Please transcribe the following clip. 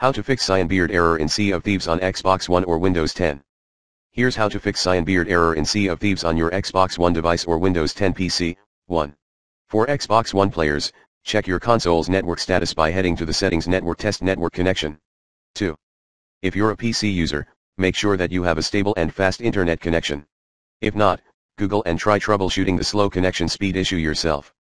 How to fix Cyan Beard error in Sea of Thieves on Xbox One or Windows 10. Here's how to fix Cyan Beard error in Sea of Thieves on your Xbox One device or Windows 10 PC. 1. For Xbox One players, check your console's network status by heading to the settings network test network connection. 2. If you're a PC user, make sure that you have a stable and fast internet connection. If not, Google and try troubleshooting the slow connection speed issue yourself.